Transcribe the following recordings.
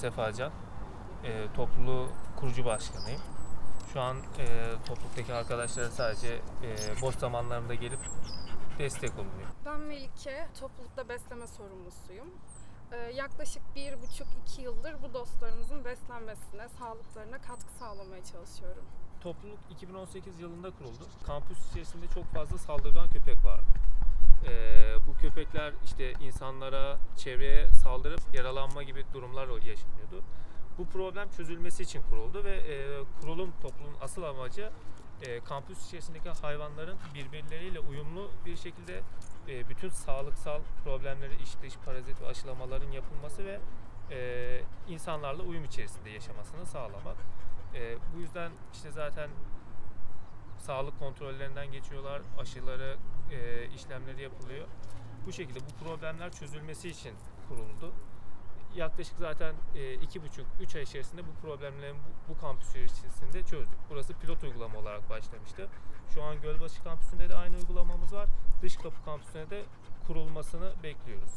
Sefacan. E, topluluğu kurucu başkanıyım. Şu an e, topluluktaki arkadaşlara sadece e, boş zamanlarımda gelip destek oluyor. Ben Melike, toplulukta besleme sorumlusuyum. Ee, yaklaşık bir buçuk iki yıldır bu dostlarımızın beslenmesine, sağlıklarına katkı sağlamaya çalışıyorum. Topluluk 2018 yılında kuruldu. Kampüs içerisinde çok fazla saldırgan köpek vardı. Ee, bu köpekler işte insanlara, çevreye saldırıp yaralanma gibi durumlar yaşanıyordu. Bu problem çözülmesi için kuruldu ve e, kurulum topluluğun asıl amacı e, kampüs içerisindeki hayvanların birbirleriyle uyumlu bir şekilde e, bütün sağlıksal problemleri, iç dış parazit ve aşılamaların yapılması ve e, insanlarla uyum içerisinde yaşamasını sağlamak. E, bu yüzden işte zaten sağlık kontrollerinden geçiyorlar, aşıları, e, işlemleri yapılıyor. Bu şekilde bu problemler çözülmesi için kuruldu. Yaklaşık zaten e, iki buçuk, üç ay içerisinde bu problemlerin bu, bu kampüs içerisinde çözdük. Burası pilot uygulama olarak başlamıştı. Şu an Gölbaşı kampüsünde de aynı uygulamamız var. Dış kapı kampüsüne de kurulmasını bekliyoruz.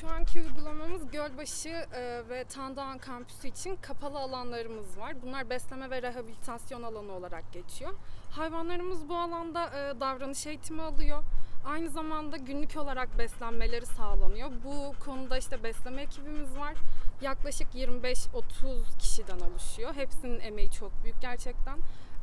Şu anki uygulamamız Gölbaşı e, ve Tandoğan kampüsü için kapalı alanlarımız var. Bunlar besleme ve rehabilitasyon alanı olarak geçiyor. Hayvanlarımız bu alanda e, davranış eğitimi alıyor. Aynı zamanda günlük olarak beslenmeleri sağlanıyor. Bu konuda işte besleme ekibimiz var. Yaklaşık 25-30 kişiden oluşuyor. Hepsinin emeği çok büyük gerçekten.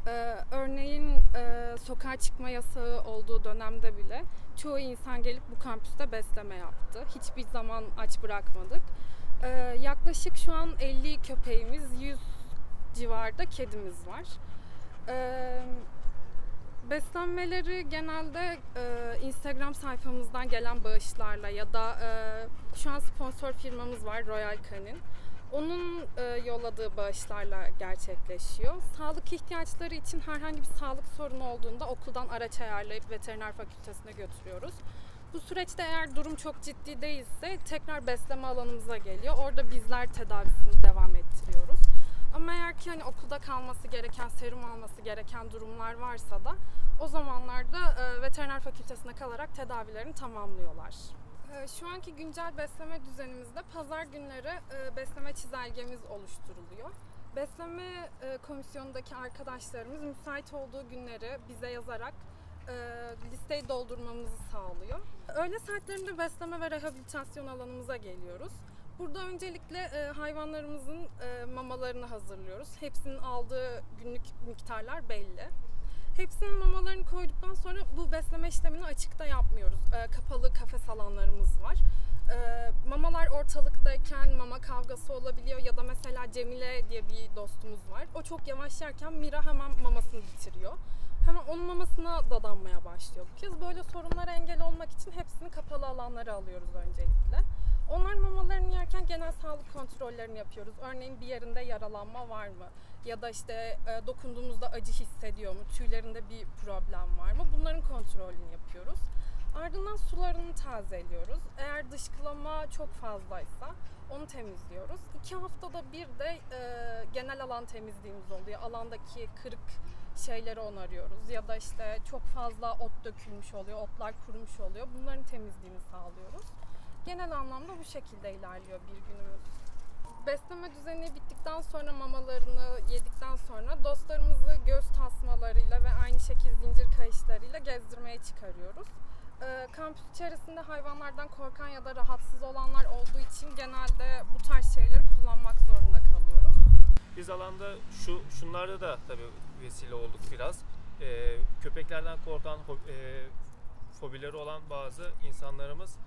Ee, örneğin e, sokağa çıkma yasağı olduğu dönemde bile çoğu insan gelip bu kampüste besleme yaptı. Hiçbir zaman aç bırakmadık. Ee, yaklaşık şu an 50 köpeğimiz, 100 civarda kedimiz var. Ee, beslenmeleri genelde e, Instagram sayfamızdan gelen bağışlarla ya da e, şu an sponsor firmamız var Royal Canin. Onun e, yolladığı bağışlarla gerçekleşiyor. Sağlık ihtiyaçları için herhangi bir sağlık sorunu olduğunda okuldan araç ayarlayıp veteriner fakültesine götürüyoruz. Bu süreçte eğer durum çok ciddi değilse tekrar besleme alanımıza geliyor. Orada bizler tedavisini devam ettiriyoruz. Ama eğer ki hani okulda kalması gereken, serum alması gereken durumlar varsa da o zamanlarda e, veteriner fakültesine kalarak tedavilerini tamamlıyorlar. E, şu anki güncel besleme düzenimizde pazar günleri e, besleme çizelgemiz oluşturuluyor. Besleme e, komisyonundaki arkadaşlarımız müsait olduğu günleri bize yazarak e, listeyi doldurmamızı sağlıyor. Öğle saatlerinde besleme ve rehabilitasyon alanımıza geliyoruz. Burada öncelikle hayvanlarımızın mamalarını hazırlıyoruz. Hepsinin aldığı günlük miktarlar belli. Hepsinin mamalarını koyduktan sonra bu besleme işlemini açıkta yapmıyoruz. E, kapalı kafes alanlarımız var. E, mamalar ortalıktayken mama kavgası olabiliyor ya da mesela Cemile diye bir dostumuz var. O çok yavaş yerken Mira hemen mamasını bitiriyor. Hemen onun mamasına dadanmaya başlıyor bu kez. Böyle sorunlara engel olmak için hepsini kapalı alanlara alıyoruz öncelikle. Onlar mamalarını yerken genel sağlık kontrollerini yapıyoruz. Örneğin bir yerinde yaralanma var mı? Ya da işte e, dokunduğumuzda acı hissediyor mu? Tüylerinde bir problem var mı? Bunların kontrolünü yapıyoruz. Ardından sularını tazeliyoruz. Eğer dışkılama çok fazlaysa onu temizliyoruz. İki haftada bir de e, genel alan temizliğimiz oluyor. Alandaki kırık şeyleri onarıyoruz. Ya da işte çok fazla ot dökülmüş oluyor, otlar kurumuş oluyor. Bunların temizliğini sağlıyoruz. Genel anlamda bu şekilde ilerliyor bir günümüz. Besleme düzeni bittikten sonra mamalarını yedikten sonra dostlarımızı göz tasmalarıyla ve aynı şekilde zincir kayışlarıyla gezdirmeye çıkarıyoruz. Ee, kampüs içerisinde hayvanlardan korkan ya da rahatsız olanlar olduğu için genelde bu tarz şeyleri kullanmak zorunda kalıyoruz. Biz alanda şu şunlarda da tabii vesile olduk biraz. Ee, köpeklerden korkan, e, fobileri olan bazı insanlarımız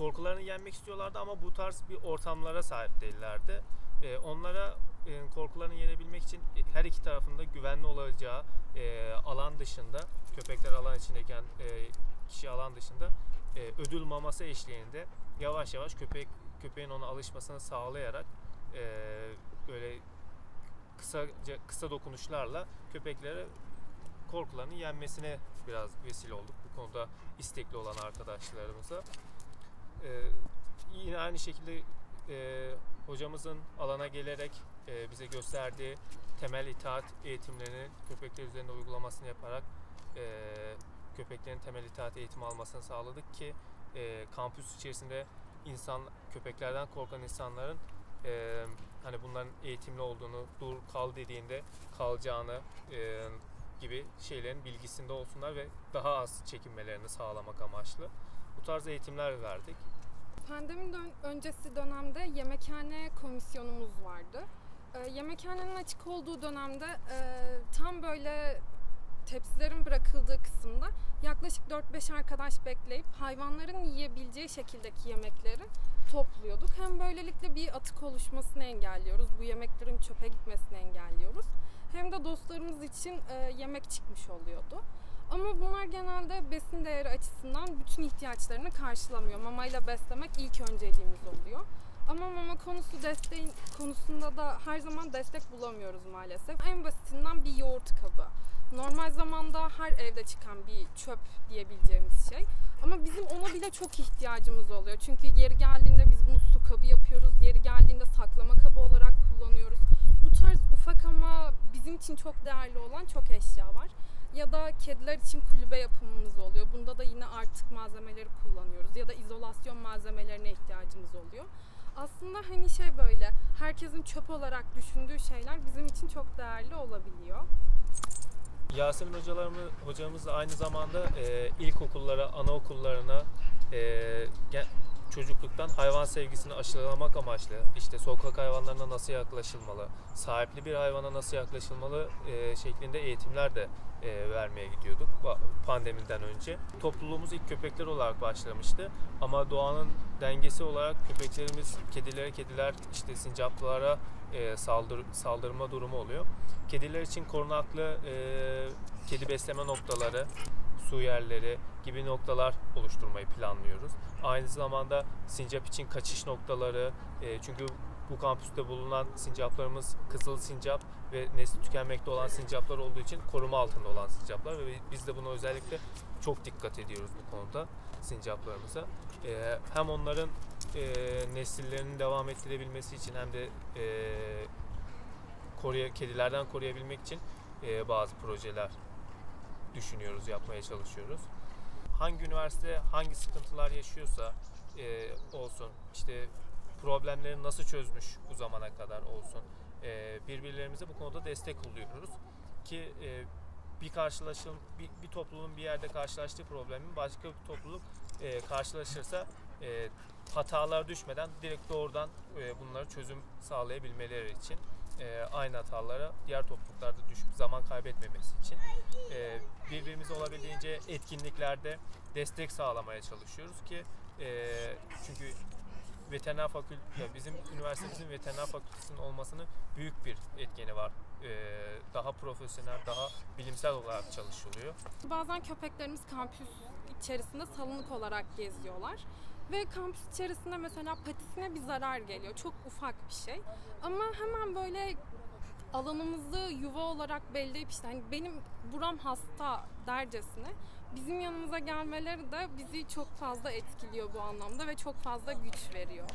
korkularını yenmek istiyorlardı ama bu tarz bir ortamlara sahip değillerdi. Ee, onlara e, korkularını yenebilmek için her iki tarafında güvenli olacağı e, alan dışında, köpekler alan içindeyken e, kişi alan dışında e, ödül maması eşliğinde yavaş yavaş köpek köpeğin ona alışmasını sağlayarak e, böyle kısaca kısa dokunuşlarla köpeklere korkularını yenmesine biraz vesile olduk. Bu konuda istekli olan arkadaşlarımıza. Ee, yine aynı şekilde e, hocamızın alana gelerek e, bize gösterdiği temel itaat eğitimlerini köpekler üzerinde uygulamasını yaparak e, köpeklerin temel itaat eğitimi almasını sağladık ki kampüs içerisinde insan köpeklerden korkan insanların e, hani bunların eğitimli olduğunu, dur kal dediğinde kalacağını e, gibi şeylerin bilgisinde olsunlar ve daha az çekinmelerini sağlamak amaçlı bu tarz eğitimler verdik. Pandemi dön- öncesi dönemde yemekhane komisyonumuz vardı. Ee, yemekhanenin açık olduğu dönemde e, tam böyle tepsilerin bırakıldığı kısımda yaklaşık 4-5 arkadaş bekleyip hayvanların yiyebileceği şekildeki yemekleri topluyorduk. Hem böylelikle bir atık oluşmasını engelliyoruz. Bu yemeklerin çöpe gitmesini engelliyoruz. Hem de dostlarımız için e, yemek çıkmış oluyordu. Ama bunlar genelde besin değeri açısından bütün ihtiyaçlarını karşılamıyor. Mamayla beslemek ilk önceliğimiz oluyor. Ama mama konusu desteğin konusunda da her zaman destek bulamıyoruz maalesef. En basitinden bir yoğurt kabı. Normal zamanda her evde çıkan bir çöp diyebileceğimiz şey. Ama bizim ona bile çok ihtiyacımız oluyor. Çünkü yeri geldiğinde biz bunu su kabı yapıyoruz. Yeri geldiğinde saklama kabı olarak kullanıyoruz. Bu tarz ufak ama bizim için çok değerli olan çok eşya var. Ya da kediler için kulübe yapımımız oluyor. Bunda da yine artık malzemeleri kullanıyoruz. Ya da izolasyon malzemelerine ihtiyacımız oluyor. Aslında hani şey böyle herkesin çöp olarak düşündüğü şeyler bizim için çok değerli olabiliyor. Yasemin hocalarımız, hocamız da aynı zamanda e, ilkokullara, anaokullarına e, çocukluktan hayvan sevgisini aşılamak amaçlı işte sokak hayvanlarına nasıl yaklaşılmalı, sahipli bir hayvana nasıl yaklaşılmalı e, şeklinde eğitimler de e, vermeye gidiyorduk pandemiden önce. Topluluğumuz ilk köpekler olarak başlamıştı ama doğanın dengesi olarak köpeklerimiz kedilere kediler işte sincaplara e, saldır, saldırma durumu oluyor. Kediler için korunaklı e, kedi besleme noktaları, su yerleri gibi noktalar oluşturmayı planlıyoruz. Aynı zamanda sincap için kaçış noktaları, e, çünkü bu kampüste bulunan sincaplarımız kızıl sincap ve nesli tükenmekte olan sincaplar olduğu için koruma altında olan sincaplar ve biz de buna özellikle çok dikkat ediyoruz bu konuda sincaplarımıza. E, hem onların e, nesillerinin devam ettirebilmesi için hem de e, koruya, kedilerden koruyabilmek için e, bazı projeler düşünüyoruz, yapmaya çalışıyoruz. Hangi üniversite hangi sıkıntılar yaşıyorsa e, olsun, işte problemleri nasıl çözmüş bu zamana kadar olsun, e, birbirlerimize bu konuda destek oluyoruz ki e, bir karşılaşım, bir, bir topluluğun bir yerde karşılaştığı problemin başka bir topluluk e, karşılaşırsa e, hatalar düşmeden direkt doğrudan e, bunları çözüm sağlayabilmeleri için e, aynı hatalara diğer topluluklarda düşüp zaman kaybetmemesi için e, birbirimize olabildiğince etkinliklerde destek sağlamaya çalışıyoruz ki e, çünkü veteriner fakülte bizim üniversitemizin veteriner fakültesinin olmasının büyük bir etkeni var. E, daha profesyonel, daha bilimsel olarak çalışılıyor. Bazen köpeklerimiz kampüs içerisinde salınık olarak geziyorlar. Ve kampüs içerisinde mesela patisine bir zarar geliyor. Çok ufak bir şey. Ama hemen böyle alanımızı yuva olarak belleyip işte hani benim buram hasta dercesine bizim yanımıza gelmeleri de bizi çok fazla etkiliyor bu anlamda ve çok fazla güç veriyor.